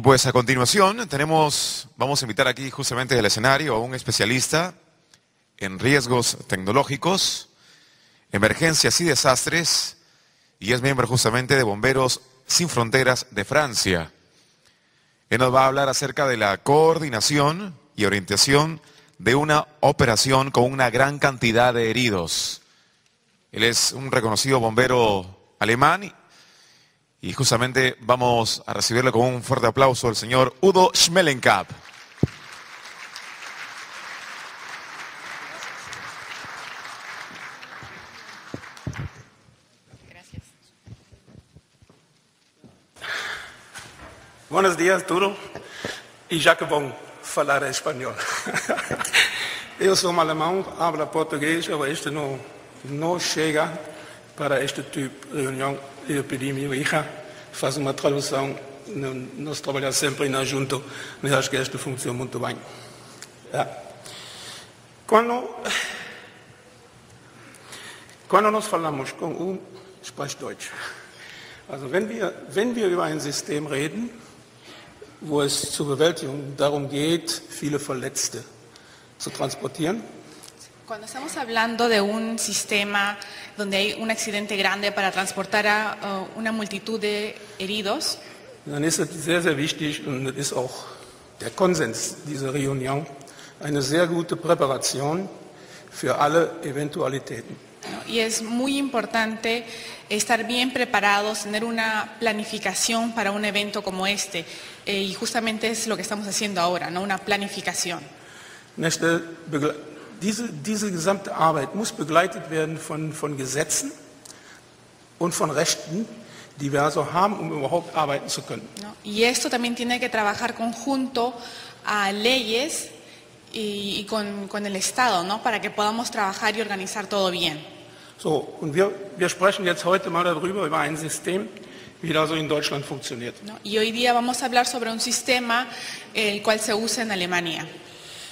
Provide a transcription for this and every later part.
Y pues a continuación tenemos, vamos a invitar aquí justamente al escenario a un especialista en riesgos tecnológicos, emergencias y desastres, y es miembro justamente de Bomberos Sin Fronteras de Francia. Él nos va a hablar acerca de la coordinación y orientación de una operación con una gran cantidad de heridos. Él es un reconocido bombero alemán y justamente vamos a recibirle con un fuerte aplauso al señor Udo Schmellenkamp. Gracias. Buenos días, já que bom falar espanhol. Eu sou um alemão, hablo português, mas este não, não chega para este tipo de reunião. Minha hija, faz uma tradução. Não- Nós trabalhamos sempre na junto, mas acho que esta funciona muito bem. Quando, quando nós falamos com um, spricht Deutsch. Also wenn wir, wenn wir über ein System reden, wo es zur Bewältigung darum geht, viele Verletzte zu transportieren, Cuando estamos hablando de un sistema donde hay un accidente grande para transportar a uh, una multitud de heridos, dann ist es sehr, sehr wichtig und das ist auch der Konsens dieser Reunion, eine sehr gute Präparation für alle Eventualitäten. ¿no? y es muy importante estar bien preparados, tener una planificación para un evento como este. Eh, y justamente es lo que estamos haciendo ahora, ¿no? una planificación. Nächste Diese, diese gesamte Arbeit muss begleitet werden von, von Gesetzen und von Rechten, die wir also haben, um überhaupt arbeiten zu können. Y esto también tiene que trabajar conjunto a leyes y, y con, con el Estado, ¿no? para que podamos trabajar y organizar todo bien. So, und wir, wir sprechen jetzt heute mal darüber, über ein System, wie das so in Deutschland funktioniert. ¿no? Y hoy día vamos a hablar sobre un sistema el cual se usa en Alemania.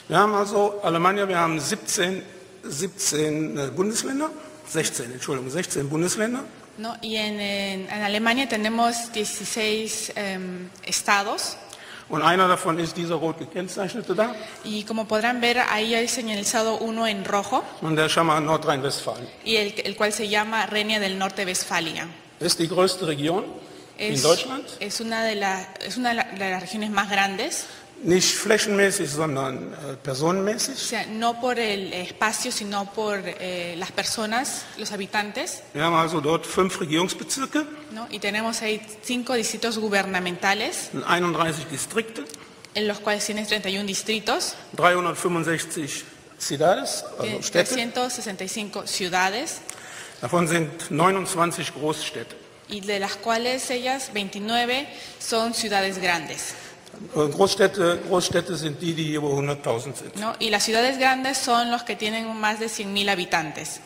Wir haben also Alemania, wir haben 17, 17 äh, Bundesländer, 16, Entschuldigung, 16 Bundesländer. ¿no? Y en, en- en Alemania tenemos 16 em, estados Und einer davon ist dieser rot gekennzeichnete da. y como podrán ver ahí hay señalizado uno en rojo Und der mal Nordrhein-Westfalen. y el, el cual se llama Renia del Norte Westfalia. Das ist die größte Region in Es, Deutschland. es una, de, la- es una de las regiones más grandes, Nicht flächenmäßig, sondern äh, o personenmäßig. sea, no por el espacio, sino por eh, las personas, los habitantes. Wir haben also dort fünf Regierungsbezirke ¿no? Y tenemos ahí cinco distritos gubernamentales, und 31 Distrikte, en los cuales tienen 31 distritos, 365 ciudades, also tienen Städte. 365 ciudades, Davon sind 29 Großstädte. y de las cuales ellas 29 son ciudades grandes. Äh, Großstädte, Großstädte sind die, die über 100.000 sind. ¿no? Y las ciudades grandes son los que tienen más de 100.000 habitantes.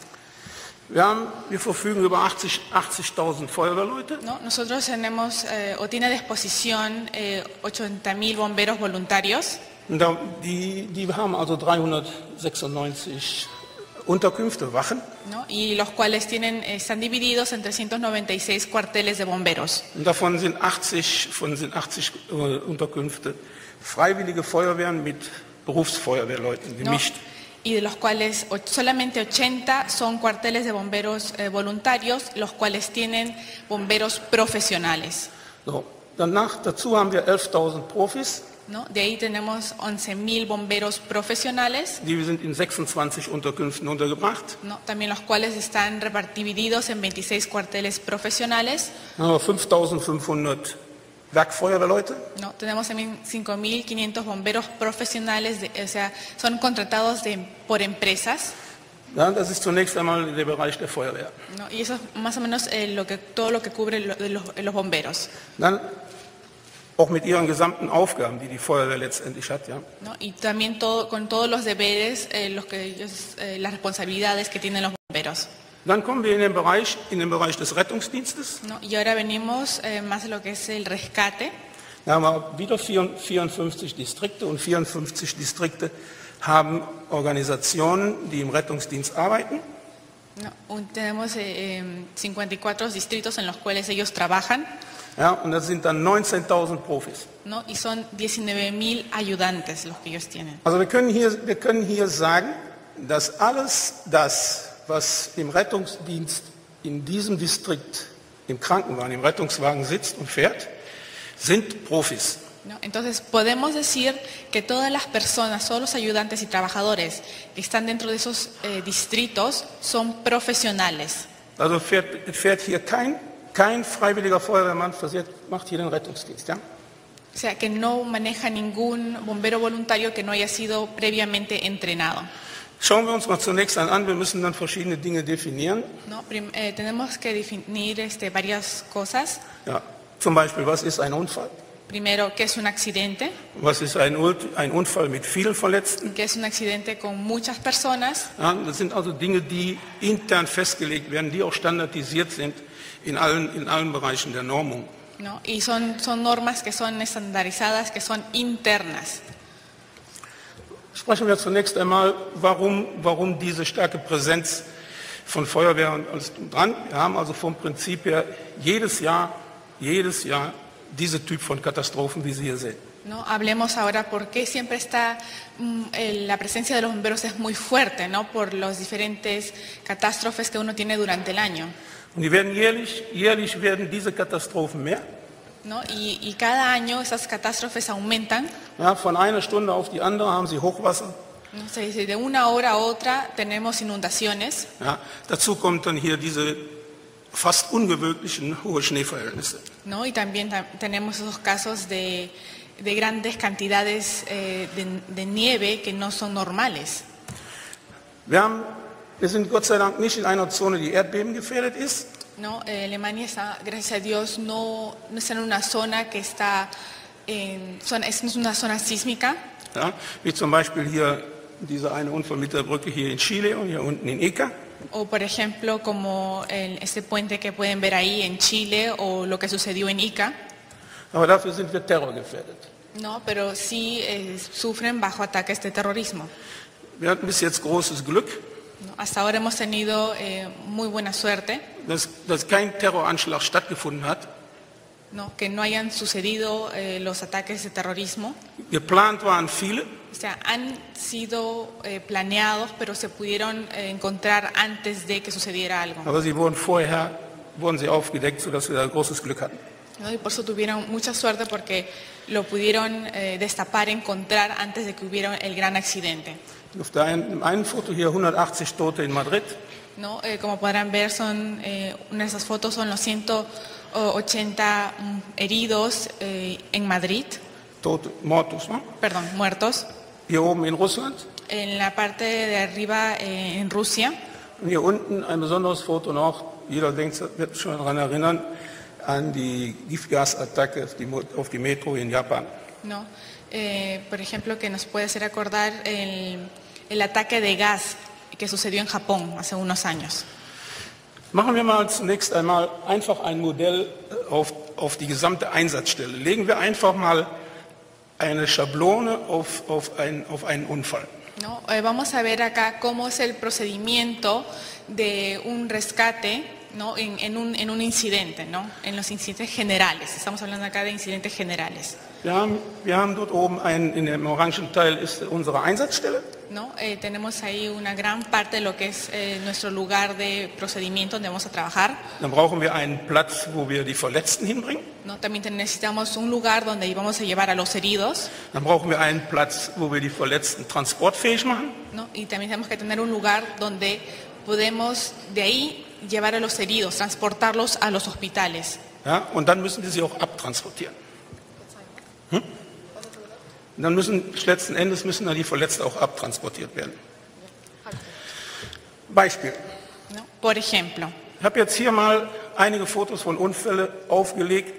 Wir, haben, wir verfügen über 80 80.000 Feuerwehrleute. ¿no? Nosotros tenemos eh, o tiene a disposición eh, 80.000 bomberos voluntarios. Da, die, die haben also 396 Unterkünfte, Wachen. ¿no? y los cuales tienen, eh, están divididos en 396 cuarteles de bomberos. Und davon sind 80, von sind 80 äh, Unterkünfte freiwillige Feuerwehren mit Berufsfeuerwehrleuten ¿no? gemischt. y de los cuales solamente 80 son cuarteles de bomberos eh, voluntarios, los cuales tienen bomberos profesionales. So. Danach, dazu haben wir 11.000 Profis, ¿no? De ahí tenemos 11.000 bomberos profesionales, die sind in 26 Unterkünften untergebracht. ¿no? también los cuales están repart- divididos en 26 cuarteles profesionales. Dann haben wir 5.500 Werkfeuerwehrleute. ¿no? Tenemos también 5.500 bomberos profesionales, de- o sea, son contratados de- por empresas. Ja, das ist zunächst einmal der Bereich der Feuerwehr. ¿no? Y eso es más o menos eh, lo que, todo lo que cubre lo- los, los bomberos. Dann auch mit ihren gesamten Aufgaben, die die Feuerwehr letztendlich hat. Ja. ¿no? Y también todo, con todos los deberes, eh, los que ellos, eh, las responsabilidades que tienen los bomberos. Dann kommen wir in den Bereich, in den Bereich des Rettungsdienstes. ¿no? Y ahora venimos eh, más a lo que es el rescate. Da haben wir wieder 54 Distrikte und 54 Distrikte haben Organisationen, die im Rettungsdienst arbeiten. ¿no? Tenemos eh, 54 distritos en los cuales ellos trabajan. Ja, und das sind dann 19.000 Profis. ¿no? Y son 19.000 ayudantes los que ellos tienen. Also wir können, hier, wir können hier sagen, dass alles das, was im Rettungsdienst in diesem Distrikt im Krankenwagen, im Rettungswagen sitzt und fährt, sind Profis. ¿no? Entonces podemos decir que todas las personas, todos los ayudantes y trabajadores que están dentro de esos eh, distritos son profesionales. Also fährt, fährt hier kein, kein freiwilliger Feuerwehrmann, macht hier den Rettungsdienst. Ja? O sea, que no maneja ningún bombero voluntario que no haya sido previamente entrenado. Schauen wir uns mal zunächst an, wir müssen dann verschiedene Dinge definieren. ¿no? Eh, tenemos que definir este, varias cosas. Ja, zum Beispiel, was ist ein Unfall? Primero, ¿qué es un accidente? Was ist ein, ein Unfall mit vielen Verletzten? ¿Qué es un accidente con muchas personas? Ja, das sind also Dinge, die intern festgelegt werden, die auch standardisiert sind in allen, in allen Bereichen der Normung. ¿no? Y son, son normas que son estandarizadas, que son internas. Sprechen wir zunächst einmal, warum, warum diese starke Präsenz von Feuerwehr und alles dran. Wir haben also vom Prinzip her jedes Jahr, jedes Jahr diese Typ von Katastrophen, wie Sie hier sehen. ¿no? Hablemos ahora por qué siempre está, mm, eh, la presencia de los bomberos es muy fuerte, ¿no? por los diferentes catástrofes que uno tiene durante el año. Und die werden jährlich, jährlich werden diese Katastrophen mehr. ¿no? Y, y cada año esas catástrofes aumentan. Ja, von einer Stunde auf die andere haben Sie Hochwasser. ¿no? Se dice, de una hora a otra tenemos inundaciones. Ja, dazu kommt dann hier diese fast ungewöhnlichen hohe Schneeverhältnisse. ¿no? Y también ta- tenemos esos casos de, de grandes cantidades eh, de, de nieve que no son normales. Wir, haben, wir sind Gott sei Dank nicht in einer Zone, die erdbebengefährdet ist. ¿no? Eh, Alemania está, gracias a Dios, no, no está en una zona que está en zona, es una zona sísmica, Ja, wie zum Beispiel hier dieser eine Unfall mit der Brücke hier in Chile und hier unten in Ica. o por ejemplo como el- este puente que pueden ver ahí en Chile o lo que sucedió en Ica, Aber dafür sind wir terrorgefährdet. ¿no? pero sí eh, sufren bajo ataques de terrorismo. Wir hatten bis jetzt großes Glück. Hasta ahora hemos tenido eh, muy buena suerte, dass, dass kein Terroranschlag stattgefunden hat. ¿no? que no hayan sucedido eh, los ataques de terrorismo. Geplant waren viele, O sea, han sido eh, planeados, pero se pudieron encontrar antes de que sucediera algo. aber sie wurden vorher wurden sie aufgedeckt, sodass wir da großes Glück hatten. ¿no? Y por eso tuvieron mucha suerte porque lo pudieron eh, destapar, encontrar antes de que hubiera el gran accidente. Auf einen, einen Foto hier 180 Tote in Madrid, ¿no? Eh, como podrán ver, son, eh, una de esas fotos son los 180 mm, heridos eh, en Madrid, Tote, Mortus. Ne? perdón, muertos. Hier oben in Russland En la parte de arriba eh, en Rusia, und hier unten ein besonderes Foto noch. Jeder denkt, wird schon daran erinnern, an die Giftgasattacke auf die, auf die Metro in Japan. ¿no? Eh, por ejemplo, que nos puede hacer acordar el, el ataque de gas que sucedió en Japón hace unos años. Machen wir mal zunächst einmal einfach ein Modell äh, auf, auf die gesamte Einsatzstelle. Legen wir einfach mal eine Schablone auf, auf, ein, auf einen Unfall. ¿no? Eh, vamos a ver acá cómo es el procedimiento de un rescate ¿no? en, en un, en un incidente, ¿no? en los incidentes generales. Estamos hablando acá de incidentes generales. Wir haben, wir haben dort oben, einen, in dem orangen Teil ist unsere Einsatzstelle. ¿No? Eh, tenemos ahí una gran parte de lo que es eh, nuestro lugar de procedimiento donde vamos a trabajar. Dann brauchen wir einen Platz, wo wir die Verletzten hinbringen. ¿no? También necesitamos un lugar donde vamos a llevar a los heridos. Dann brauchen wir einen Platz, wo wir die Verletzten transportfähig machen. ¿no? Y también tenemos que tener un lugar donde podemos de ahí llevar a los heridos, transportarlos a los hospitales. Ja, und dann müssen wir sie auch abtransportieren. Hm? Und dann müssen, letzten Endes müssen dann die Verletzten auch abtransportiert werden. Beispiel. Por ejemplo, Ich habe jetzt hier mal einige Fotos von Unfällen aufgelegt,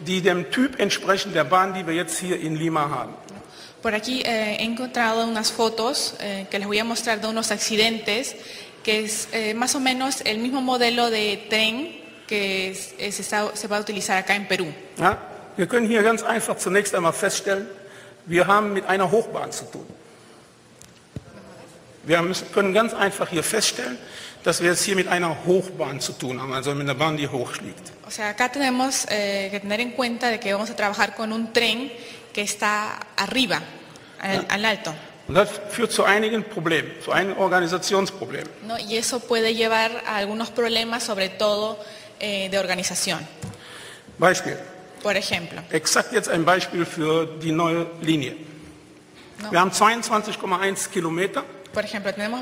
die dem Typ entsprechen der Bahn, die wir jetzt hier in Lima haben. por aquí eh, he encontrado unas fotos eh, que les voy a mostrar de unos accidentes que es eh, más o menos el mismo modelo de tren que es- es- se, está- se va a utilizar acá en Perú. Ja, wir können hier ganz einfach zunächst einmal feststellen, wir haben mit einer Hochbahn zu tun. Wir können ganz einfach hier feststellen, dass wir es hier mit einer Hochbahn zu tun haben, also mit einer Bahn, die hochfliegt. O sea, acá tenemos eh, que tener en cuenta de que vamos a trabajar con un tren que está arriba, al, al alto. Und das führt zu einigen Problemen, zu einigen Organisationsproblemen. ¿no? Y eso puede llevar a algunos problemas, sobre todo eh, de organización. Beispiel. Por ejemplo, Exakt jetzt ein Beispiel für die neue Linie. No. Wir haben 22,1 Kilometer. por ejemplo, tenemos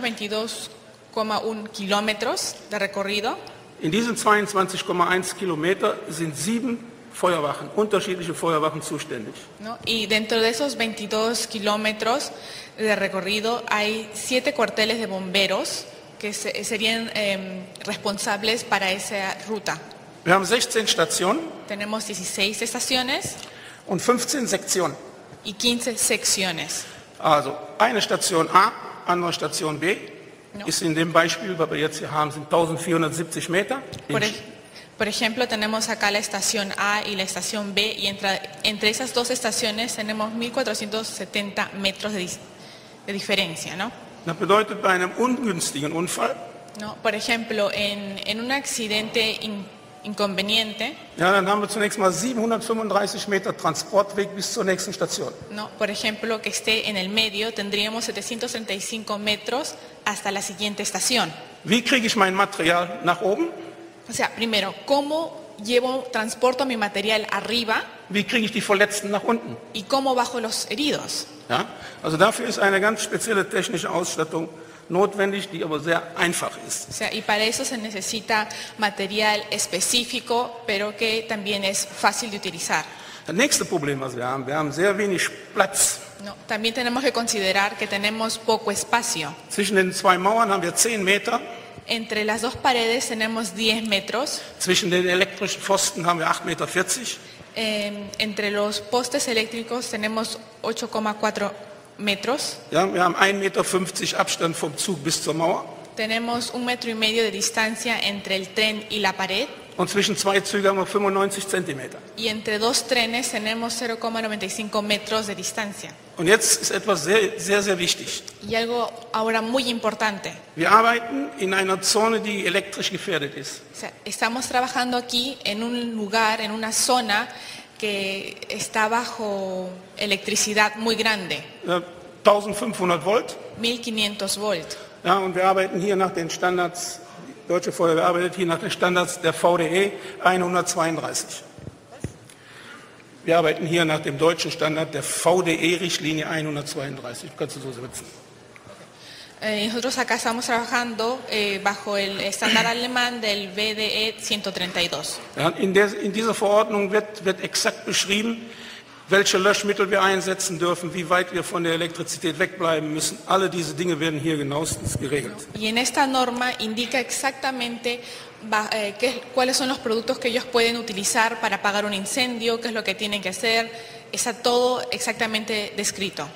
22,1 kilómetros de recorrido. In diesen 22,1 Kilometer sind sieben Feuerwachen, unterschiedliche Feuerwachen zuständig. ¿no? Y dentro de esos 22 kilómetros de recorrido hay siete cuarteles de bomberos que se- serían eh, responsables para esa ruta. Wir haben 16 Stationen Tenemos 16 estaciones und 15 Sektionen. y 15 secciones. Also eine Station A, andere Station B. No. Ist in dem Beispiel, was wir jetzt hier haben, sind 1470 Meter. Por, ej- por ejemplo, tenemos acá la estación A y la estación B y entre, entre esas dos estaciones tenemos 1470 metros de, de diferencia. ¿no? Das bedeutet, bei einem ungünstigen Unfall, ¿no? Por ejemplo, en, en un accidente in- inconveniente, ja, dann haben wir zunächst mal 735 Meter Transportweg bis zur nächsten Station. ¿no? por ejemplo, que esté en el medio, tendríamos 735 metros hasta la siguiente estación. Wie kriege ich mein Material nach oben? O sea, primero, ¿cómo llevo, transporto mi material arriba Wie kriege ich die Verletzten nach unten? y cómo bajo los heridos? Ja? Also dafür ist eine ganz spezielle technische Ausstattung notwendig, die aber sehr einfach ist. O sea, y para eso se necesita material específico, pero que también es fácil de utilizar. Das nächste Problem, was wir haben, wir haben sehr wenig Platz. ¿no? También tenemos que considerar que tenemos poco espacio. Zwischen den zwei Mauern haben wir 10 Meter, Entre las dos paredes tenemos 10 metros, zwischen den elektrischen Pfosten haben wir 8,40 Meter. eh, entre los postes eléctricos tenemos 8,4 metros, Ja, wir haben 1,50 Meter Abstand vom Zug bis zur Mauer. tenemos un metro y medio de distancia entre el tren y la pared, Und zwischen zwei Zügen haben wir 95 Zentimeter. y entre dos trenes tenemos 0,95 metros de distancia. Und jetzt ist etwas sehr, sehr, sehr wichtig. Y algo ahora muy importante, Wir arbeiten in einer Zone, die elektrisch gefährdet ist. O sea, estamos trabajando aquí en un lugar, en una zona que está bajo electricidad muy grande, Ja, 1500 Volt. 1500 Volt. Ja, und wir arbeiten hier nach den Standards, die Deutsche Feuerwehr arbeitet hier nach den Standards der VDE 132. Wir arbeiten hier nach dem deutschen Standard der VDE-Richtlinie 132. Kannst du so sitzen. Eh, nosotros acá estamos trabajando eh, bajo el estándar alemán del BDE 132. Ja, in, der, in dieser Verordnung wird, wird exakt beschrieben, welche Löschmittel wir einsetzen dürfen, wie weit wir von der Elektrizität wegbleiben müssen. Alle diese Dinge werden hier genauestens geregelt. Y en esta norma indica exactamente eh, qué- cuáles son los productos que ellos pueden utilizar para apagar un incendio, qué es lo que tienen que hacer. Está todo exactamente descrito.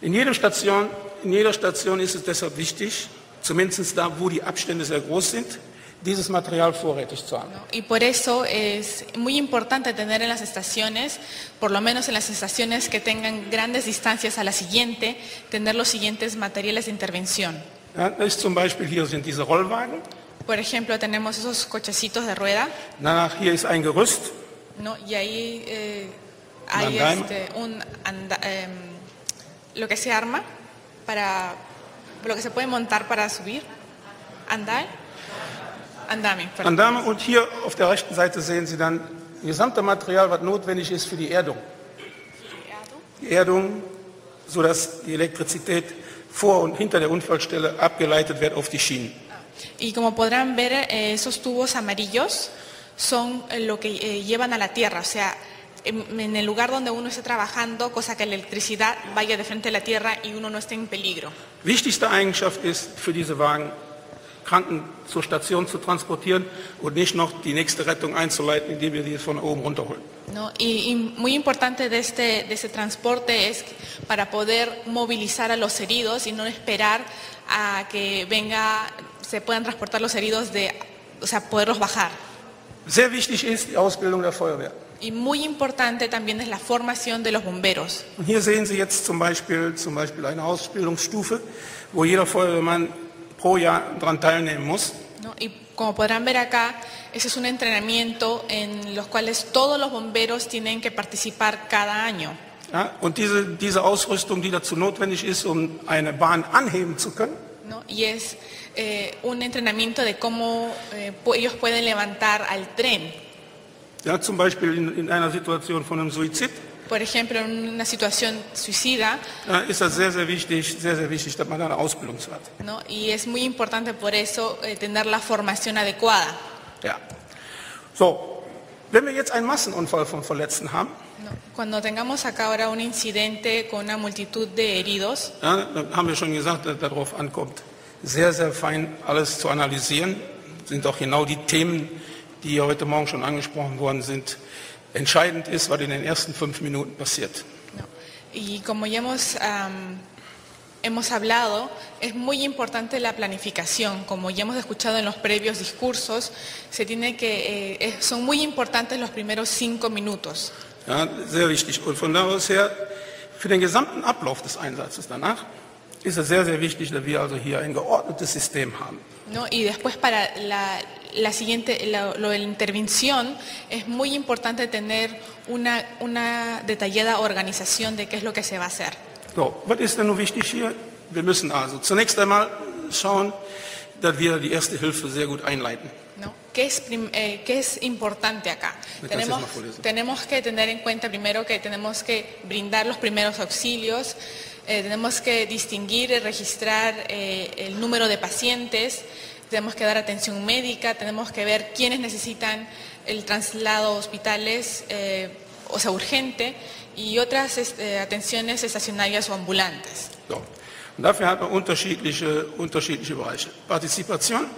In jeder Station, in jeder Station ist es deshalb wichtig, zumindest da, wo die Abstände sehr groß sind, dieses Material vorrätig zu haben. Y por eso es muy importante tener en las estaciones, por lo menos en las estaciones que tengan grandes distancias a la siguiente, tener los siguientes materiales de intervención. Ja, das ist zum Beispiel hier sind diese Rollwagen, Por ejemplo, tenemos esos cochecitos de rueda, danach hier ist ein Gerüst, ¿no? y ahí eh, hay este, un anda- em, lo que se arma para lo que se puede montar para subir, andar, andame, perdón. Andame und hier auf der rechten Seite sehen Sie dann das gesamte Material, was notwendig ist für die Erdung. Die Erdung, sodass die Elektrizität vor und hinter der Unfallstelle abgeleitet wird auf die Schienen. Y como podrán ver, eh, esos tubos amarillos son eh, lo que eh, llevan a la tierra, o sea, en, en el lugar donde uno esté trabajando, cosa que la electricidad vaya de frente a la tierra y uno no esté en peligro. Wichtigste Eigenschaft ist für diese Wagen, Kranken zur Station zu transportieren und nicht noch die nächste Rettung einzuleiten, indem wir die von oben runterholen. ¿no? Y, y muy importante de este, de este transporte es para poder movilizar a los heridos y no esperar a que venga, se puedan transportar los heridos de, o sea, poderlos bajar. Sehr wichtig ist die Ausbildung der Feuerwehr. Y muy importante también es la formación de los bomberos. Und hier sehen Sie jetzt zum Beispiel, zum Beispiel eine Ausbildungsstufe, wo jeder Feuerwehrmann pro Jahr daran teilnehmen muss. ¿no? Y como podrán ver acá, ese es un entrenamiento en los cuales todos los bomberos tienen que participar cada año. Ja, und diese, diese Ausrüstung, die dazu notwendig ist, um eine Bahn anheben zu können, ¿no? Y es eh, un entrenamiento de cómo eh, ellos pueden levantar al tren. Ja, zum Beispiel in, in einer Situation von einem Suizid, Por ejemplo, en una situación suicida, ja, ist das sehr, sehr wichtig, sehr, sehr wichtig, dass man eine Ausbildung hat. ¿no? y es muy importante por eso eh, tener la formación adecuada. Ja. So, wenn wir jetzt einen Massenunfall von Verletzten haben, ¿no? Cuando tengamos acá ahora un incidente con una multitud de heridos, ja, dann haben wir schon gesagt, dass darauf ankommt, sehr, sehr fein alles zu analysieren. Sind auch genau die Themen, die heute Morgen schon angesprochen worden sind. Entscheidend ist, was in den ersten fünf Minuten passiert. y como ya hemos, hablado, es muy importante la planificación. Como ya hemos escuchado en los previos discursos, se tiene que, eh, son muy importantes los primeros cinco minutos. Ja, sehr wichtig. Und von da aus her, für den gesamten Ablauf des Einsatzes danach, ist es sehr, sehr wichtig, dass wir also hier ein geordnetes System haben. ¿no? Y después para la, la siguiente, la- lo de la intervención, es muy importante tener una, una detallada organización de qué es lo que se va a hacer. So, was ist denn nun wichtig hier? Wir müssen also zunächst einmal schauen, dass wir die erste Hilfe sehr gut einleiten. ¿no? ¿Qué, es eh, qué es importante acá? Tenemos, tenemos que tener en cuenta primero que tenemos que brindar los primeros auxilios, eh, tenemos que distinguir y registrar eh, el número de pacientes, tenemos que dar atención médica, tenemos que ver quiénes necesitan el traslado a hospitales, eh, o sea, urgente, y otras este, atenciones estacionarias o ambulantes. So. Und dafür hat man unterschiedliche, unterschiedliche Bereiche. Partizipation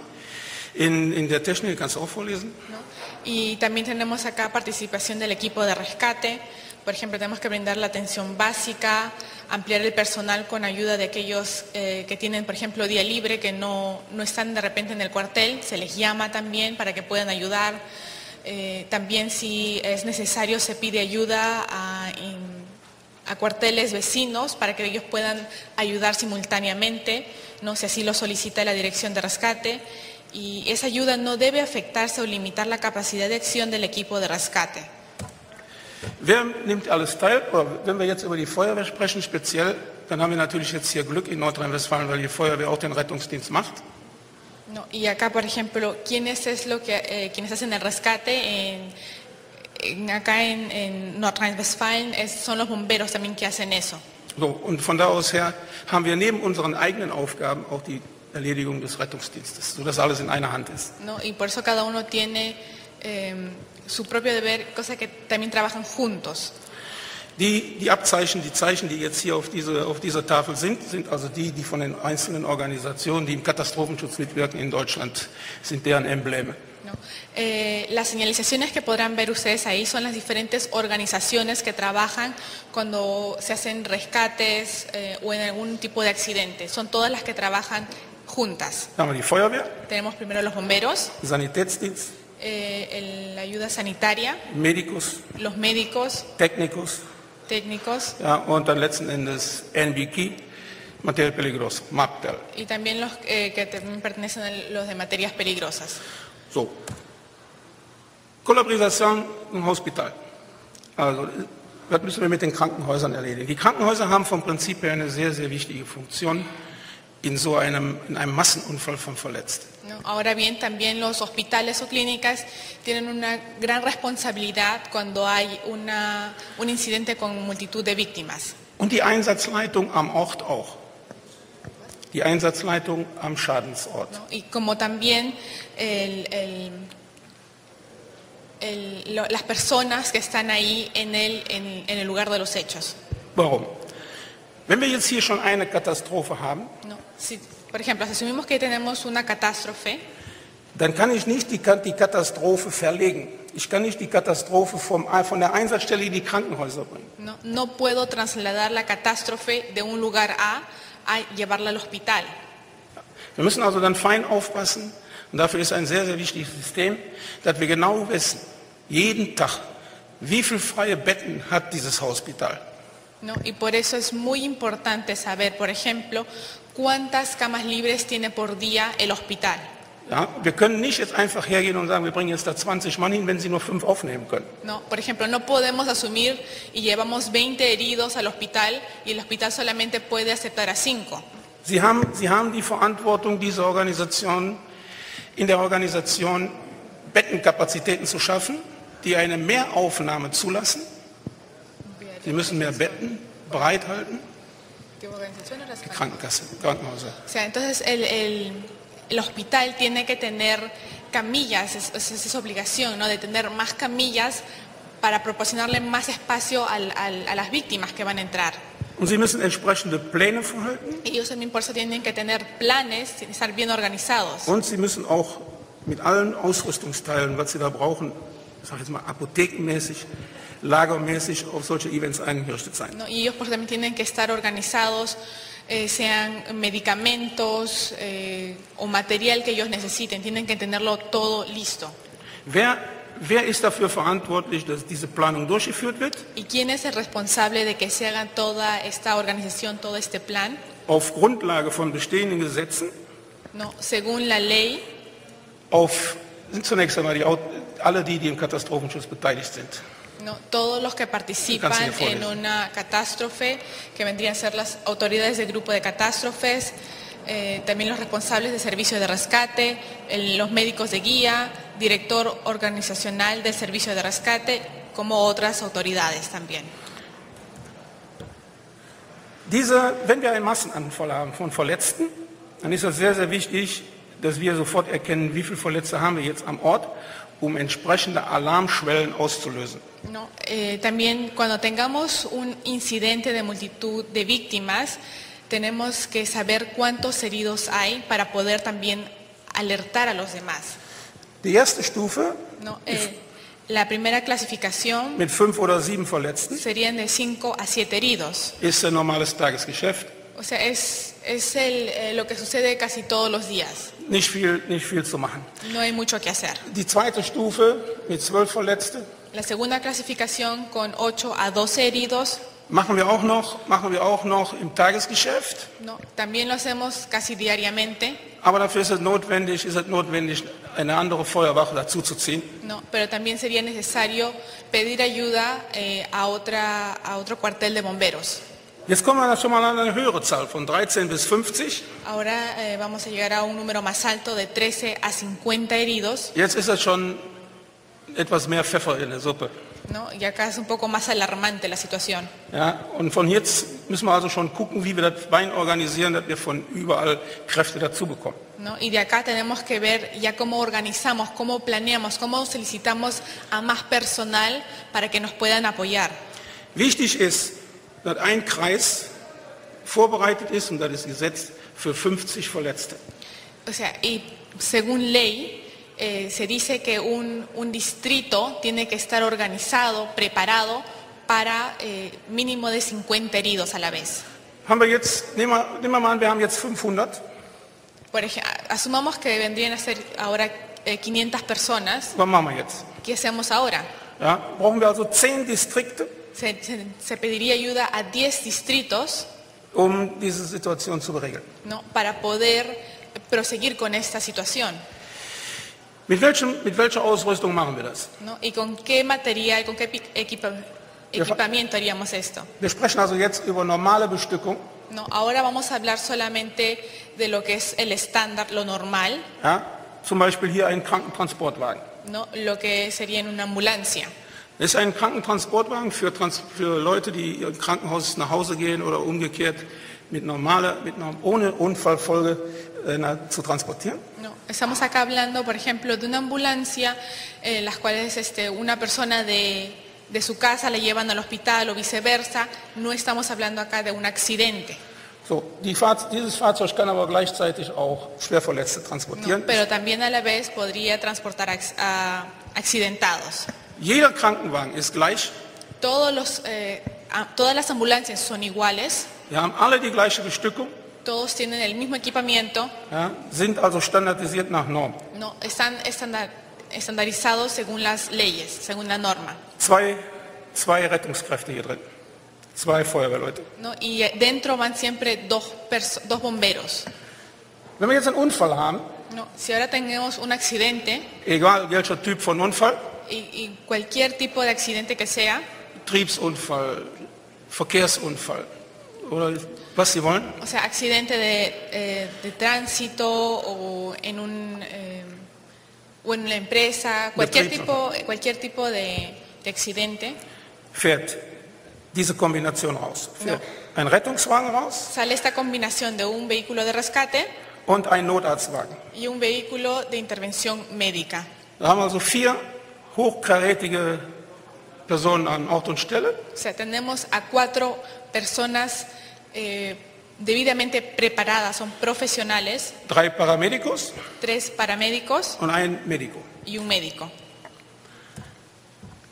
in, in der Technik, kannst du auch vorlesen. ¿no? Y también tenemos acá participación del equipo de rescate. Por ejemplo, tenemos que brindar la atención básica, ampliar el personal con ayuda de aquellos eh, que tienen, por ejemplo, día libre, que no, no están de repente en el cuartel. Se les llama también para que puedan ayudar. Eh, también si es necesario se pide ayuda a, a cuarteles vecinos para que ellos puedan ayudar simultáneamente, no si así lo solicita la dirección de rescate. Y esa ayuda no debe afectarse o limitar la capacidad de acción del equipo de rescate. Wer nimmt alles teil? Wenn wir jetzt über die Feuerwehr sprechen speziell, dann haben wir natürlich jetzt hier Glück in Nordrhein-Westfalen, weil die Feuerwehr auch den Rettungsdienst macht. No, y acá, por ejemplo, ¿quiénes, es lo que, eh, quienes hacen el rescate? En, en- acá en, en Nordrhein-Westfalen es- son los bomberos también que hacen eso. So, und von da aus her haben wir neben unseren eigenen Aufgaben auch die Erledigung des Rettungsdienstes, sodass alles in einer Hand ist. ¿no? Y por eso cada uno tiene eh, su propio deber, cosa que también trabajan juntos. Die, die Abzeichen, die Zeichen, die jetzt hier auf, diese, auf dieser Tafel sind, sind also die, die von den einzelnen Organisationen, die im Katastrophenschutz mitwirken in Deutschland, sind deren Embleme. ¿no? Eh, las señalizaciones que podrán ver ustedes ahí son las diferentes organizaciones que trabajan cuando se hacen rescates eh, o en algún tipo de accidente. Son todas las que trabajan juntas. Tenemos primero los bomberos, Sanitätsdienst, eh, el- la ayuda sanitaria, Medicus, los médicos, Technicus técnicos ja, und dann letzten Endes NBK, Material Peligroso, MAPTEL. y también los eh, que pertenecen a los de materias peligrosas. So. Kollaboration im Hospital. Also, das müssen wir mit den Krankenhäusern erledigen. Die Krankenhäuser haben vom Prinzip her eine sehr, sehr wichtige Funktion in so einem, in einem Massenunfall von Verletzten. ¿no? Ahora bien, también los hospitales o clínicas tienen una gran responsabilidad cuando hay una- un incidente con multitud de víctimas. Und die Einsatzleitung am Ort auch. Die Einsatzleitung am Schadensort. ¿no? Y como también el- el- el- lo- las personas que están ahí en el, en- en el lugar de los hechos. Warum? Wenn wir jetzt hier schon eine Katastrophe haben. Si, por ejemplo, asumimos que tenemos una catástrofe, dann kann ich nicht die, die Katastrophe verlegen. Ich kann nicht die Katastrophe vom, von der Einsatzstelle in die Krankenhäuser bringen. ¿no? no puedo trasladar la catástrofe de un lugar A a llevarla al hospital. Wir müssen also dann fein aufpassen und dafür ist ein sehr, sehr wichtiges System, dass wir genau wissen, jeden Tag Wie viele freie Betten hat dieses Hospital? ¿no? Y por eso es muy importante saber, por ejemplo, cuántas camas libres tiene por día el hospital. Ja, wir können nicht jetzt einfach hergehen und sagen, wir bringen jetzt da 20 Mann hin, wenn Sie nur fünf aufnehmen können. ¿no? Por ejemplo, no podemos asumir y llevamos 20 heridos al hospital y el hospital solamente puede aceptar a 5. Sie haben, Sie haben die Verantwortung, diese Organisation, in der Organisation Bettenkapazitäten zu schaffen, die eine Mehraufnahme zulassen. Sie müssen mehr Betten bereithalten. Die Krankenkasse, Krankenhäuser. O sea, entonces el, el- el hospital tiene que tener camillas, es, es- es obligación, ¿no? De tener más camillas para proporcionarle más espacio al- al- a las víctimas que van a entrar. Und Sie müssen entsprechende Pläne vorhalten Ellos también por eso tienen que tener planes, tienen que estar bien organizados. und Sie müssen auch mit allen Ausrüstungsteilen, was Sie da brauchen, ich sage jetzt mal apothekenmäßig, lagermäßig auf solche Events eingerichtet sein. ¿no? Y ellos por eso también tienen que estar organizados, eh, sean medicamentos eh, o material que ellos necesiten, tienen que tenerlo todo listo. Wer, wer ist dafür verantwortlich, dass diese Planung durchgeführt wird? ¿Y quién es el responsable de que se haga toda esta organización, todo este plan? Auf Grundlage von bestehenden Gesetzen, ¿no? Según la ley, auf sind zunächst einmal die, alle die, die im Katastrophenschutz beteiligt sind. ¿No? todos los que participan en una catástrofe, que vendrían a ser las autoridades del grupo de catástrofes, eh, también los responsables de servicio de rescate, el- los médicos de guía, director organizacional del servicio de rescate, como otras autoridades también. Diese, wenn wir einen Massenanfall haben von Verletzten, dann ist es sehr, sehr wichtig, dass wir sofort erkennen, wie viele Verletzte haben wir jetzt am Ort, um entsprechende Alarmschwellen auszulösen. ¿no? Eh, también cuando tengamos un incidente de multitud de víctimas, tenemos que saber cuántos heridos hay para poder también alertar a los demás. Die erste Stufe ¿no? Eh, la primera clasificación mit fünf oder sieben Verletzten serían de 5 a 7 heridos. ist ein normales Tagesgeschäft. O sea, es, es el, eh, lo que sucede casi todos los días. Nicht viel, nicht viel zu machen. No hay mucho que hacer. Die zweite Stufe mit zwölf Verletzten La segunda clasificación con 8 a 12 heridos, machen wir auch noch, machen wir auch noch im Tagesgeschäft. ¿no? también lo hacemos casi diariamente. Aber dafür ist es notwendig, ist es notwendig, eine andere Feuerwache dazuzuziehen. No, pero también sería necesario pedir ayuda eh, a, otra, a otro cuartel de bomberos. Jetzt kommen wir schon mal an eine höhere Zahl von 13 bis 50. Ahora eh, vamos a llegar a un número más alto de 13 a 50 heridos, Jetzt ist es schon etwas mehr Pfeffer in der Suppe. ¿no? y acá es un poco más alarmante la situación. Ja, und von jetzt müssen wir also schon gucken, wie wir das Bein organisieren, dass wir von überall Kräfte dazu bekommen. ¿no? Y de acá tenemos que ver ya cómo organizamos, cómo planeamos, cómo solicitamos a más personal para que nos puedan apoyar. Wichtig ist, dass ein Kreis vorbereitet ist, und das ist gesetzt, für 50 Verletzte. O sea, y según ley, eh, se dice que un, un distrito tiene que estar organizado, preparado para eh, mínimo de 50 heridos a la vez. Haben wir jetzt, nehmen wir, nehmen wir mal an, wir haben jetzt 500. Por ejemplo, asumamos que vendrían a ser ahora eh, 500 personas. Was machen wir jetzt? ¿Qué hacemos ahora? Ja, brauchen wir also 10 Distrikte, Se, se- se pediría ayuda a 10 distritos um diese Situation zu regeln. ¿no? para poder proseguir con esta situación. Mit, welchem, mit welcher Ausrüstung machen wir das? ¿no? ¿Y con qué material, con qué equipa- equipamiento haríamos esto? Wir sprechen also jetzt über normale Bestückung. ¿no? Ahora vamos a hablar solamente de lo que es el estándar, lo normal, Ja? Zum Beispiel hier ein Krankentransportwagen. ¿no? lo que sería en una ambulancia. Das ist ein Krankentransportwagen für, Trans für Leute, die im Krankenhaus nach Hause gehen oder umgekehrt mit normaler, mit, norm- ohne Unfallfolge äh, zu transportieren. ¿no? Estamos acá hablando, por ejemplo, de una ambulancia en las cuales este, una persona de, de su casa la llevan al hospital o viceversa. No estamos hablando acá de un accidente. So, die Fahr dieses Fahrzeug kann aber gleichzeitig auch Schwerverletzte ¿no? transportieren. Pero también a la vez podría transportar ac- a accidentados. Jeder Krankenwagen ist gleich. Todos los, eh, todas las ambulancias son iguales, Wir haben alle die gleiche Bestückung, todos tienen el mismo equipamiento, ja, sind also standardisiert nach Norm. no, están estandar- estandarizados según las leyes, según la norma. Zwei, zwei Rettungskräfte hier drin. Zwei Feuerwehrleute. ¿no? Y eh, dentro van siempre dos, dos bomberos. Wenn wir jetzt einen Unfall haben, ¿no? Si ahora tenemos un accidente, egal welcher Typ von Unfall, y, y cualquier tipo de accidente que sea, Betriebsunfall, Verkehrsunfall. Oder was Sie wollen, o sea, accidente de, eh, de tránsito o en un eh, o en la empresa, cualquier tipo, cualquier tipo de, de accidente, fährt diese Kombination raus. Fährt ein Rettungswagen raus sale esta combinación de un vehículo de rescate und ein Notarztwagen. y un vehículo de intervención médica. Da haben wir also vier hochkarätige Personen an Ort und Stelle. O sea, tenemos a cuatro personas eh, debidamente preparadas, son profesionales, Drei Paramedicus tres paramédicos und ein Medico. y un médico.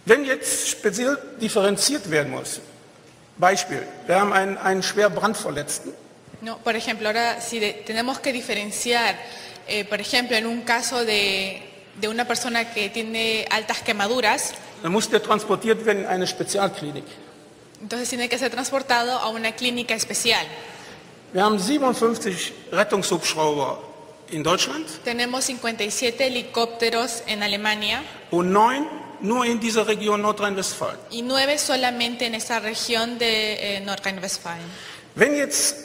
Wenn jetzt speziell differenziert werden muss, Beispiel, wir haben einen, einen schwer Brandverletzten, No, por ejemplo, ahora si de- tenemos que diferenciar, eh, por ejemplo, en un caso de, de una persona que tiene altas quemaduras, dann muss der transportiert werden in eine Spezialklinik. entonces tiene que ser transportado a una clínica especial. Wir haben 57 Rettungshubschrauber in Deutschland Tenemos 57 helicópteros en Alemania und neun nur in dieser Region Nordrhein-Westfalen. y nueve solamente en esta región de eh, Nordrhein-Westfalen. Wenn jetzt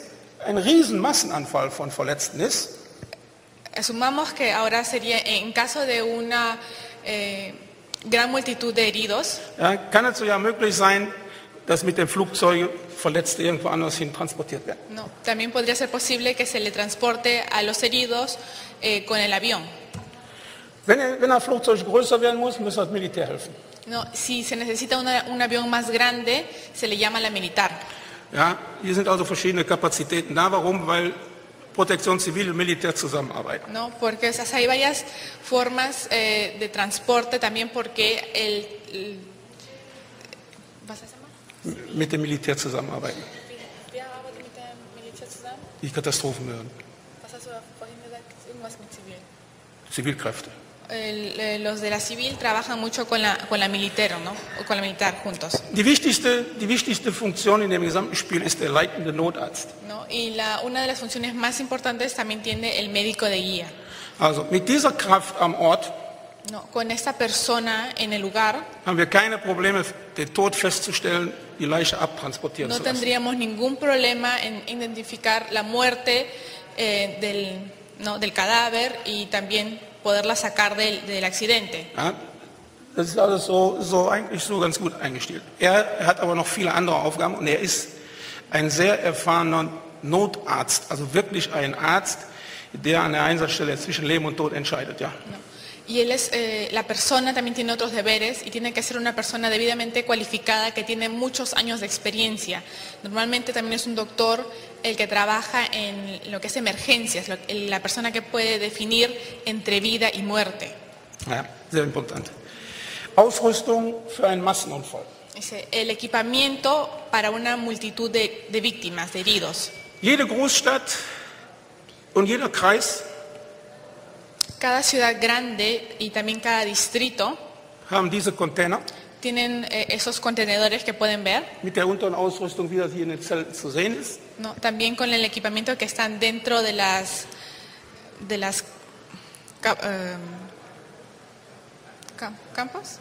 ein Riesenmassenanfall von Verletzten ist, Asumamos que ahora sería en caso de una eh, gran multitud de heridos, ja, kann es so ja möglich sein, dass mit dem Flugzeug Verletzte irgendwo anders hin transportiert werden. no, también podría ser posible que se le transporte a los heridos eh, con el avión. Wenn, wenn ein Flugzeug größer werden muss, muss das Militär helfen. No, si se necesita una- un avión más grande, se le llama la militar. Ja, hier sind also verschiedene Kapazitäten da. Warum? Weil Protektion Zivil und Militär zusammenarbeiten. ¿no? Porque sea, hay varias formas eh, de transporte también porque el... el- ¿Vas a más? Mit dem Militär zusammenarbeiten. Wir arbeiten mit der Militär zusammen. Die Katastrophenbehörden, Was hast du vorhin gesagt? Irgendwas mit Zivil. Zivilkräfte. El- eh, los de la civil trabajan mucho con la, con la militar, ¿no? O con la militar juntos. Die wichtigste, die wichtigste Funktion in dem gesamten Spiel ist der leitende Notarzt. ¿no? Y la, una de las funciones más importantes también tiene el médico de guía. Also mit dieser Kraft am Ort ¿no? Con esta persona en el lugar haben wir keine Probleme, den Tod festzustellen, die Leiche abtransportieren no zu lassen. tendríamos ningún problema en identificar la muerte eh, del, ¿no? del cadáver y también poderla sacar del, del accidente. Ja, das ist alles so, so eigentlich so ganz gut eingestellt. Er, hat aber noch viele andere Aufgaben und er ist ein sehr erfahrener Notarzt, also wirklich ein Arzt, der an der Einsatzstelle zwischen Leben und Tod entscheidet. Ja. ¿no? Y él es, eh, la persona también tiene otros deberes y tiene que ser una persona debidamente cualificada que tiene muchos años de experiencia. Normalmente también es un doctor el que trabaja en lo que es emergencias, lo- la persona que puede definir entre vida y muerte. Ja, sehr important. Ausrüstung für einen Massenunfall. El equipamiento para una multitud de, de víctimas, de heridos. Jede Großstadt und jeder Kreis Cada ciudad grande y también cada distrito haben diese Container tienen eh, esos contenedores que pueden ver, mit der unteren Ausrüstung, wie das hier in den Zelten zu sehen ist. ¿no? también con el equipamiento que están dentro de las de las cam- campos,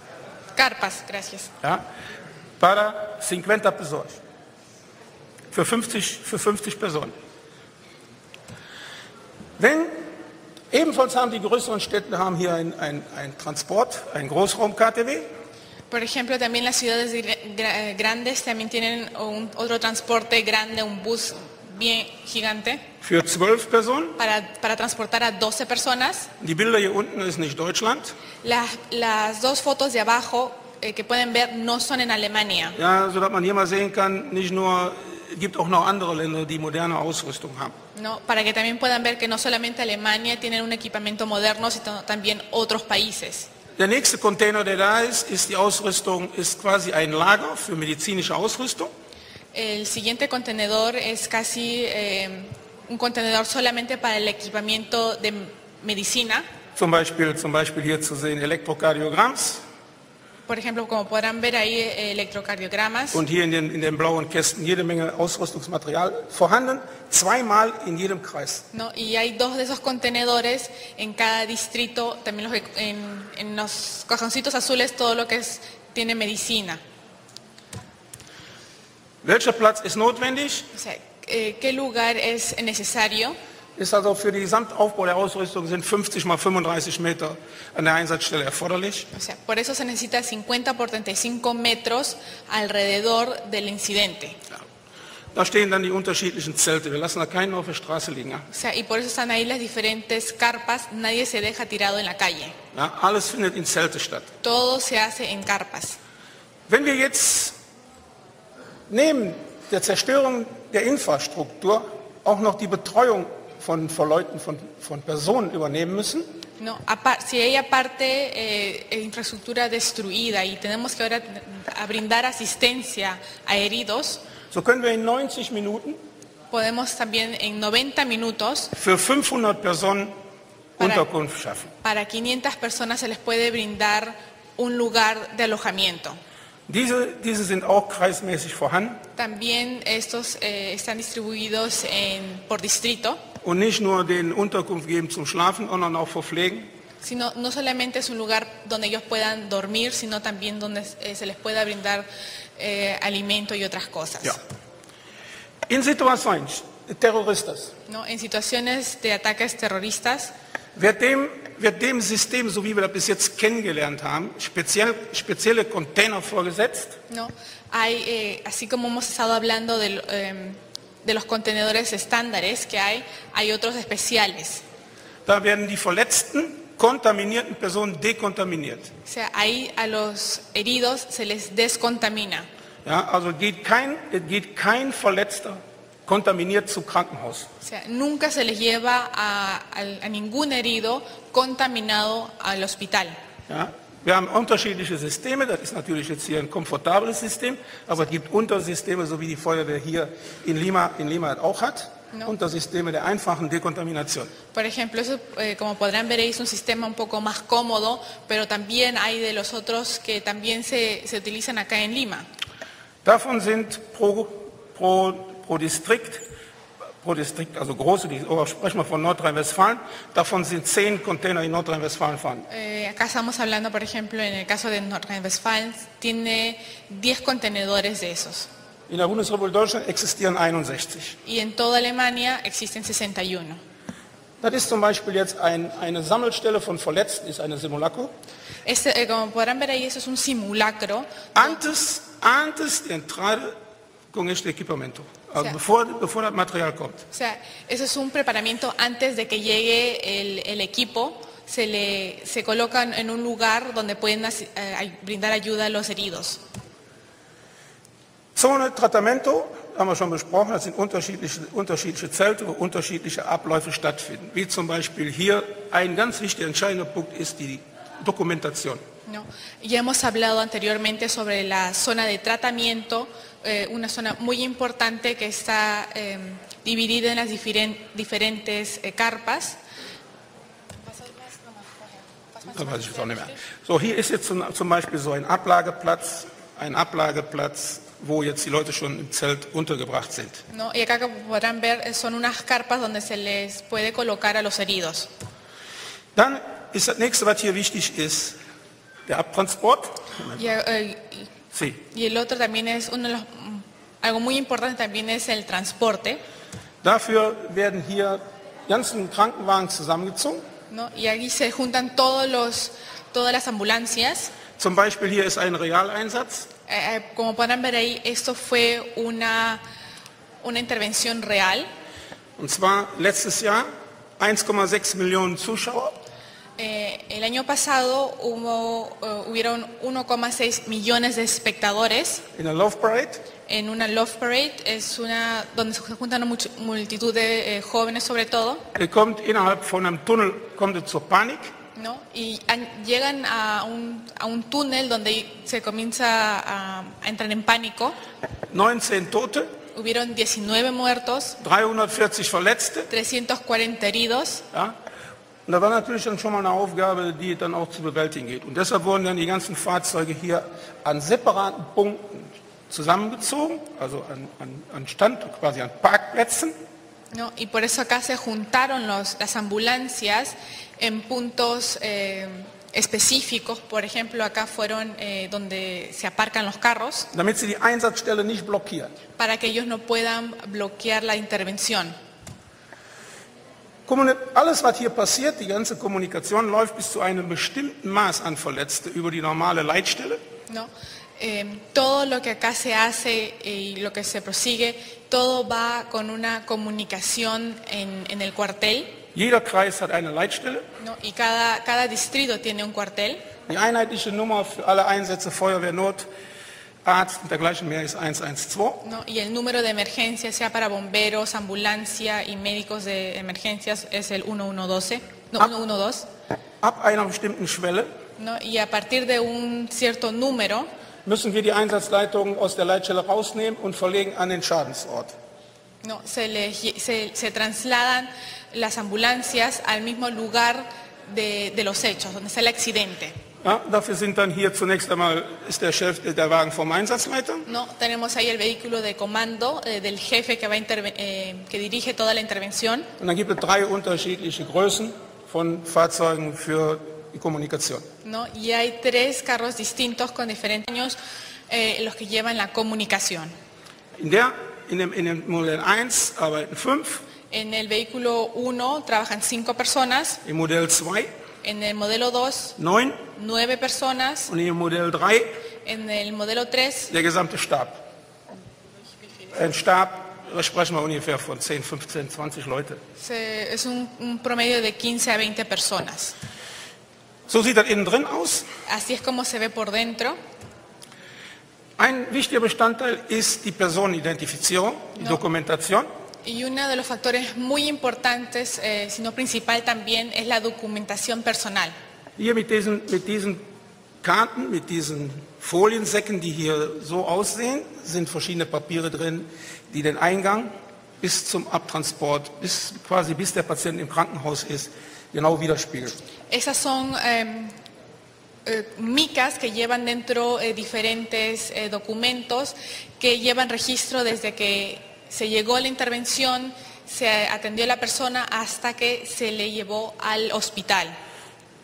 carpas, gracias. Ja, para 50 pessoas. Für 50, für 50 Personen. Wenn, ebenfalls haben die größeren Städte haben hier ein, ein, ein Transport, ein Großraum-KTW. Por ejemplo, también las ciudades gra- gra- grandes también tienen un- otro transporte grande, un bus bien gigante für 12 Personen. para, para transportar a 12 personas. Die Bilder hier unten ist nicht Deutschland. Las, las dos fotos de abajo eh, que pueden ver no son en Alemania, Ja, sodass man hier mal sehen kann, nicht nur, es gibt auch noch andere Länder, die moderne Ausrüstung haben. ¿No? para que también puedan ver que no solamente Alemania tiene un equipamiento moderno, sino también otros países. Der nächste Container, der da ist, ist die Ausrüstung, ist quasi ein Lager für medizinische Ausrüstung. El siguiente contenedor es casi eh, un contenedor solamente para el equipamiento de medicina. Zum Beispiel, zum Beispiel hier zu sehen Elektrokardiogramms Por ejemplo, como podrán ver ahí, eh, electrocardiogramas. und hier in den, in den blauen Kästen jede Menge Ausrüstungsmaterial vorhanden, zweimal in jedem Kreis. ¿no? Y hay dos de esos contenedores en cada distrito, también los, en, en los cajoncitos azules todo lo que es, tiene medicina. Welcher Platz ist notwendig? O sea, eh, ¿qué lugar es necesario? Ist also für den Gesamtaufbau der Ausrüstung sind 50 mal 35 Meter an der Einsatzstelle erforderlich. O sea, por eso se necesita 50 por 35 metros alrededor del incidente. Da stehen dann die unterschiedlichen Zelte. Wir lassen da keinen auf der Straße liegen. Ja? O sea, y por eso están ahí las diferentes carpas, nadie se deja tirado en la calle. Ja, alles findet in Zelte statt. Todo se hace en carpas. Wenn wir jetzt neben der Zerstörung der Infrastruktur auch noch die Betreuung von, von Leuten, von, von Personen übernehmen müssen, No, apa- si hay aparte eh, eh, infraestructura destruida y tenemos que ahora a brindar asistencia a heridos, so können wir in 90 Minuten podemos también en 90 minutos für 500 Personen Para- Unterkunft schaffen. para 500 personas se les puede brindar un lugar de alojamiento. Diese, diese sind auch kreismäßig vorhanden También estos eh, están distribuidos en- por distrito, und nicht nur den Unterkunft geben zum Schlafen, sondern auch verpflegen. sino no solamente es un lugar donde ellos puedan dormir, sino también donde eh, se les pueda brindar eh, alimento y otras cosas. Ja. In Situationen Terroristas ¿no? En situaciones de ataques terroristas wird dem, wird dem System, so wie wir das bis jetzt kennengelernt haben, speziell, spezielle Container vorgesetzt, ¿no? Hay, eh, así como hemos estado hablando del, eh, de los contenedores estándares que hay, hay otros especiales. Da werden die verletzten, kontaminierten Personen dekontaminiert. O sea, ahí a los heridos se les descontamina. Ja, also geht kein, geht kein Verletzter kontaminiert zu Krankenhaus. O sea, nunca se les lleva a, al- a ningún herido contaminado al hospital. Ja, wir haben unterschiedliche Systeme, das ist natürlich jetzt hier ein komfortables System, aber es gibt Untersysteme, so wie die Feuerwehr hier in Lima, in Lima auch hat, No. Untersysteme der einfachen Dekontamination. Por ejemplo, eso, eh, como podrán ver, es un sistema un poco más cómodo, pero también hay de los otros que también se, se utilizan acá en Lima. Davon sind pro, pro, pro Distrikt, pro Distrikt, also große, die, sprechen wir von Nordrhein-Westfalen, davon sind zehn Container in Nordrhein-Westfalen. Eh, acá estamos hablando, por ejemplo, en el caso de Nordrhein-Westfalen, tiene 10 contenedores de esos. In der Bundesrepublik Deutschland existieren 61. Y en toda Alemania existen 61. Das ist zum Beispiel jetzt ein, eine Sammelstelle von Verletzten, ist eine Simulacro. Este, eh, como podrán ver ahí, eso es un simulacro. Antes, antes de entrada con este equipamiento, bevor, bevor das Material kommt. O sea, eso es un preparamiento antes de que llegue el, el equipo. Se, le, se colocan en un lugar donde pueden eh, brindar ayuda a los heridos. Zone Trattamento haben wir schon besprochen, das sind unterschiedliche, unterschiedliche Zelte, wo unterschiedliche Abläufe stattfinden. Wie zum Beispiel hier ein ganz wichtiger, entscheidender Punkt ist die Dokumentation. ¿No? Ya hemos hablado anteriormente sobre la zona de tratamiento, eh, una zona muy importante que está eh, dividida en las diferen- diferentes eh, carpas. So, hier ist jetzt zum, Beispiel so ein Ablageplatz, ein Ablageplatz, wo jetzt die Leute schon im Zelt untergebracht sind. ¿no? Y acá podrán ver eh, son unas carpas donde se les puede colocar a los heridos. Dann ist das nächste, was hier wichtig ist, der Abtransport. Y, eh, Sí. y el otro también es uno de los, mm, algo muy importante también es el transporte. Dafür werden hier ganzen Krankenwagen zusammengezogen. ¿no? Y aquí se juntan todos los, todas las ambulancias. Zum Beispiel hier ist ein Realeinsatz. Eh, eh, como podrán ver ahí, esto fue una, una intervención real. Und zwar letztes Jahr 1,6 Millionen Zuschauer. Eh, el año pasado hubo, eh, hubieron 1,6 millones de espectadores in der Love Parade. en una Love Parade, es una donde se juntan una multitud de eh, jóvenes sobre todo, Er kommt innerhalb von einem Tunnel kommt es zur Panik. ¿no? y an- llegan a un, a un túnel donde se comienza a, a entrar en pánico. 19 Tote, Hubieron 19 muertos, 340 Verletzte. 340 heridos? Und da war natürlich dann schon mal eine Aufgabe, die dann auch zu bewältigen geht. Und deshalb wurden dann die ganzen Fahrzeuge hier an separaten Punkten zusammengezogen, also an, an, an Stand, quasi an Parkplätzen. ¿no? Y por eso acá se juntaron los- las ambulancias en puntos eh, específicos. Por ejemplo, acá fueron eh, donde se aparcan los carros damit sie die Einsatzstelle nicht blockieren. para que ellos no puedan bloquear la intervención. Alles, was hier passiert, die ganze Kommunikation läuft bis zu einem bestimmten Maß an Verletzte über die normale Leitstelle. ¿no? Eh, todo lo que acá se hace y lo que se prosigue, todo va con una comunicación en, en el cuartel. Jeder Kreis hat eine Leitstelle. ¿no? Y cada, cada distrito tiene un cuartel. Die einheitliche Nummer für alle Einsätze Feuerwehr, Not, Arzt und dergleichen mehr ist 112. ¿no? Y el número de emergencia, sea para bomberos, ambulancia y médicos de emergencias, es el 1112. No, Ah. 112. Ab einer bestimmten Schwelle ¿no? Y a partir de un cierto número, müssen wir die Einsatzleitung aus der Leitstelle rausnehmen und verlegen an den Schadensort. ¿no? se, le- se, se trasladan las ambulancias al mismo lugar de, de los hechos, donde está el accidente. Ja, dafür sind dann hier zunächst einmal ist der Chef der Wagen vom Einsatzleiter. ¿no? Tenemos ahí el vehículo de comando eh, del jefe que, va eh, que dirige toda la intervención. Und dann gibt es drei unterschiedliche Größen von Fahrzeugen für die Kommunikation. ¿no? Y hay tres carros distintos con diferentes años eh, los que llevan la comunicación. In, der, in, dem, in dem Modell 1 arbeiten fünf, En el vehículo 1 trabajan cinco personas, im Modell 2 en el modelo 2 neun nueve personas, und im Modell 3 en el modelo 3 der gesamte Stab. Ein Stab, da sprechen wir ungefähr von 10, 15, 20 Leute. se- es un, un promedio de 15 a 20 personas. So sieht das innen drin aus. Así es como se ve por dentro. Ein wichtiger Bestandteil ist die Personenidentifizierung, die. Dokumentation. Y uno de los factores muy importantes, eh, si no principal también, es la documentación personal. Hier mit diesen, mit diesen Karten, mit diesen Foliensäcken, die hier so aussehen, sind verschiedene Papiere drin, die den Eingang bis zum Abtransport, bis, quasi bis der Patient im Krankenhaus ist, genau widerspiegeln. Esas son eh, eh, micas que llevan dentro eh, diferentes eh, documentos que llevan registro desde que se llegó a la intervención, se atendió a la persona hasta que se le llevó al hospital.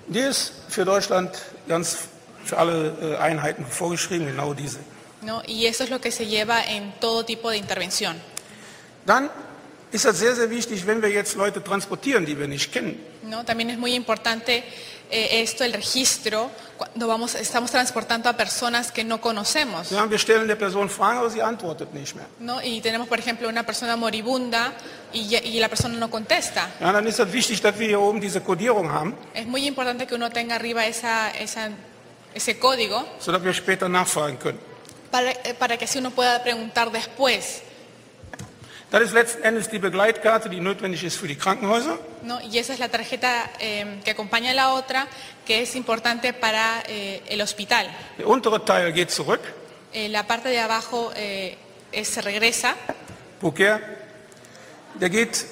Die ist für Deutschland ganz für alle äh, Einheiten vorgeschrieben, genau diese. ¿no? Y eso es lo que se lleva en todo tipo de intervención. Dann ist das sehr, sehr wichtig, wenn wir jetzt Leute transportieren, die wir nicht kennen. ¿no? También es muy importante eh, esto, el registro, cuando vamos, estamos transportando a personas que no conocemos. Ja, wir stellen der Person Fragen, aber sie antwortet nicht mehr. ¿no? Y tenemos, por ejemplo, una persona moribunda y, la persona no contesta. Ja, dann ist es wichtig, dass wir hier oben diese Kodierung haben, Es muy importante que uno tenga arriba esa, esa- ese código sodass wir später nachfragen können. para, eh, para que así uno pueda preguntar después. Das ist letzten Endes die Begleitkarte, die notwendig ist für die Krankenhäuser. ¿no? Y esa es la tarjeta eh, que acompaña a la otra, que es importante para eh, el hospital. Der untere Teil geht zurück. Eh, la parte de abajo eh, se regresa. Buker, der geht,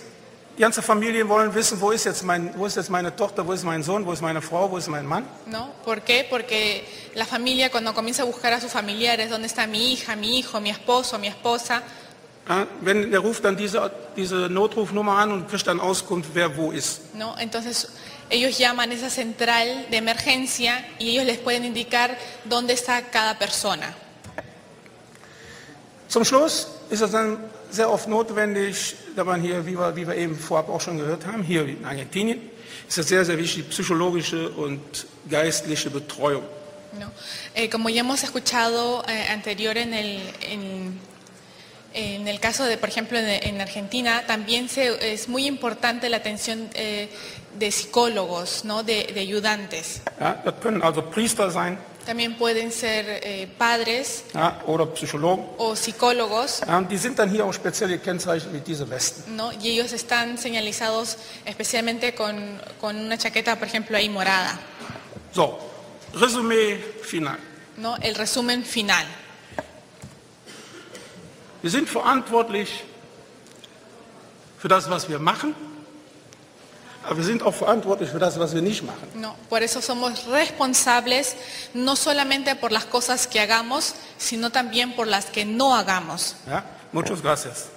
die ganze Familien wollen wissen, wo ist, jetzt mein, wo ist jetzt meine Tochter, wo ist mein Sohn, wo ist meine Frau, wo ist mein Mann. ¿no? ¿Por qué? Porque la familia cuando comienza a buscar a sus familiares, ¿dónde está mi hija, mi hijo, mi esposo, mi esposa? Ja, wenn, der ruft dann diese, diese Notrufnummer an und kriegt dann Auskunft, wer wo ist. ¿no? Entonces ellos llaman esa central de emergencia y ellos les pueden indicar dónde está cada persona. Zum Schluss ist es dann sehr oft notwendig, da man hier, wie wir, wie wir eben vorab auch schon gehört haben, hier in Argentinien, ist es sehr, sehr wichtig, psychologische und geistliche Betreuung. ¿no? Eh, como ya hemos escuchado eh, anterior en el, en, en el caso de, por ejemplo, en, en Argentina, también se- es muy importante la atención eh, de psicólogos, ¿no? de, de ayudantes. Ja, das können also Priester sein También pueden ser eh, padres ja, oder Psychologen. o psicólogos, Ja, und die sind dann hier auch speziell gekennzeichnet mit diesen Westen. ¿no? y ellos están señalizados especialmente con, con una chaqueta, por ejemplo, ahí morada. So, Resümee final. ¿no? El resumen final. Wir sind verantwortlich für das, was wir machen. Aber wir sind auch verantwortlich für das, was wir nicht machen. No, por eso somos responsables no solamente por las cosas que hagamos, sino también por las que no hagamos. Ja? Muchas gracias.